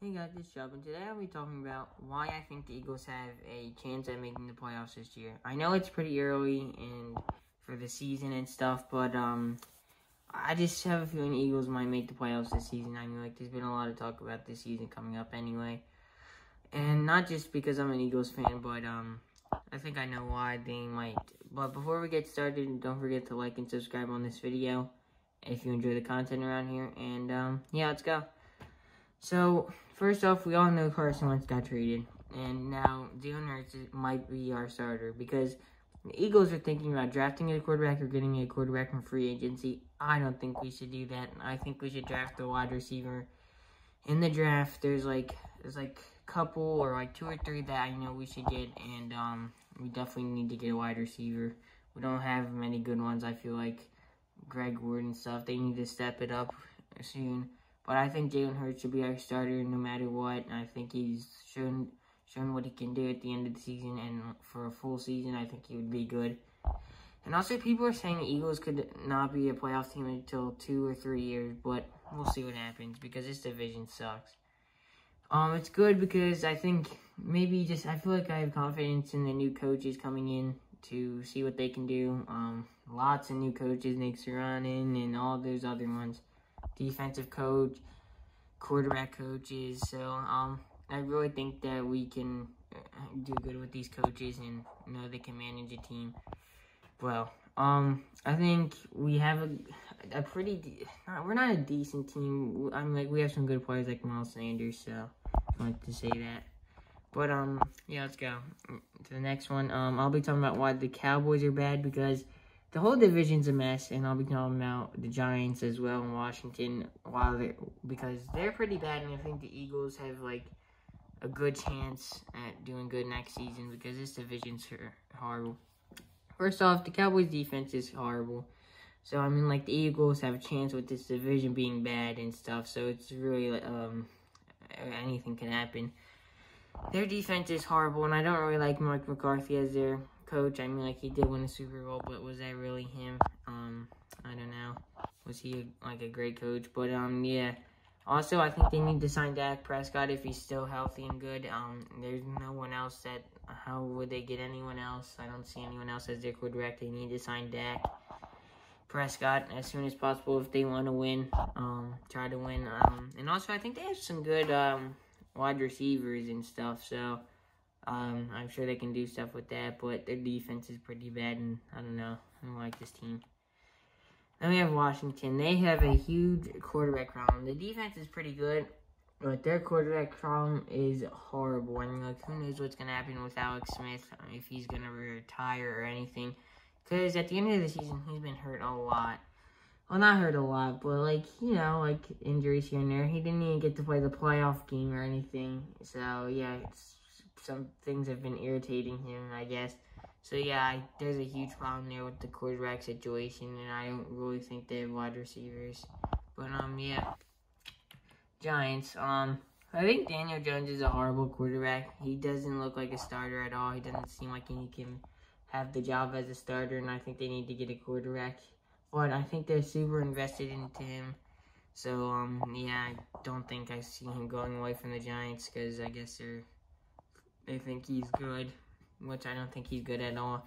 Hey guys, it's Chubb, and today I'll be talking about why I think the Eagles have a chance at making the playoffs this year. I know it's pretty early and for the season and stuff, but um, I just have a feeling the Eagles might make the playoffs this season. I mean, like, there's been a lot of talk about this season coming up anyway, and not just because I'm an Eagles fan, but um, I think I know why they might. But before we get started, don't forget to like and subscribe on this video if you enjoy the content around here, and um, yeah, let's go. So, first off, we all know Carson Wentz got traded. And now Jalen Hurts might be our starter because the Eagles are thinking about drafting a quarterback or getting a quarterback from free agency. I don't think we should do that. I think we should draft a wide receiver. In the draft, there's like there's like a couple or like two or three that I know we should get, and um, we definitely need to get a wide receiver. We don't have many good ones. I feel like Greg Ward and stuff. They need to step it up soon. But I think Jalen Hurts should be our starter no matter what. I think he's shown shown what he can do at the end of the season, and for a full season, I think he would be good. And also, people are saying the Eagles could not be a playoff team until two or three years, but we'll see what happens because this division sucks. Um, it's good because I think maybe just I feel like I have confidence in the new coaches coming in to see what they can do. Um, lots of new coaches, Nick Sirianni and all those other ones defensive coach, quarterback coaches. So um, I really think that we can uh, do good with these coaches and know they can manage a team well. Um, I think we have a, a pretty, not, we're not a decent team. I'm like, we have some good players like Miles Sanders, so I like to say that. But, um, yeah, let's go to the next one. Um, I'll be talking about why the Cowboys are bad because the whole division's a mess, and I'll be talking about the Giants as well in Washington, while they because they're pretty bad, and I think the Eagles have like a good chance at doing good next season because this division's horrible. First off, the Cowboys' defense is horrible. So, I mean, like, the Eagles have a chance with this division being bad and stuff. So, it's really, um, anything can happen. Their defense is horrible, and I don't really like Mike McCarthy as their coach. I mean, like, he did win a Super Bowl, but was that really him? Um, I don't know. Was he, like, a great coach? But, um, yeah. Also, I think they need to sign Dak Prescott if he's still healthy and good. Um, there's no one else that, how would they get anyone else? I don't see anyone else as their quarterback. They need to sign Dak Prescott as soon as possible if they want to win, um, try to win. Um, and also, I think they have some good, um, wide receivers and stuff, so, um, I'm sure they can do stuff with that, but their defense is pretty bad, and I don't know. I don't like this team. Then we have Washington. They have a huge quarterback problem. The defense is pretty good, but their quarterback problem is horrible. I mean, like, who knows what's going to happen with Alex Smith, if he's going to retire or anything. Because at the end of the season, he's been hurt a lot. Well, not hurt a lot, but, like, you know, like, injuries here and there. He didn't even get to play the playoff game or anything. So, yeah, some things have been irritating him, I guess. So yeah, I, there's a huge problem there with the quarterback situation, and I don't really think they have wide receivers. But um, yeah, Giants. Um, I think Daniel Jones is a horrible quarterback. He doesn't look like a starter at all. He doesn't seem like he can have the job as a starter, and I think they need to get a quarterback. But I think they're super invested into him. So, um, yeah, I don't think I see him going away from the Giants because I guess they're they think he's good, which I don't think he's good at all.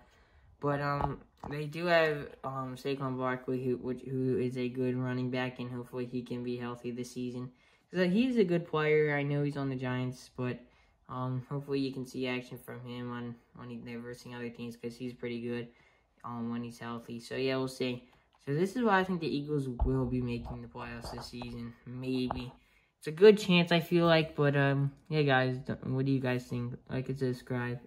But um, they do have um Saquon Barkley, who which, who is a good running back, and hopefully he can be healthy this season. So he's a good player. I know he's on the Giants, but um, hopefully you can see action from him on when they're versing other teams because he's pretty good um when he's healthy. So yeah, we'll see. So this is why I think the Eagles will be making the playoffs this season, maybe it's a good chance, I feel like. But, um, yeah, guys, what do you guys think? Like and subscribe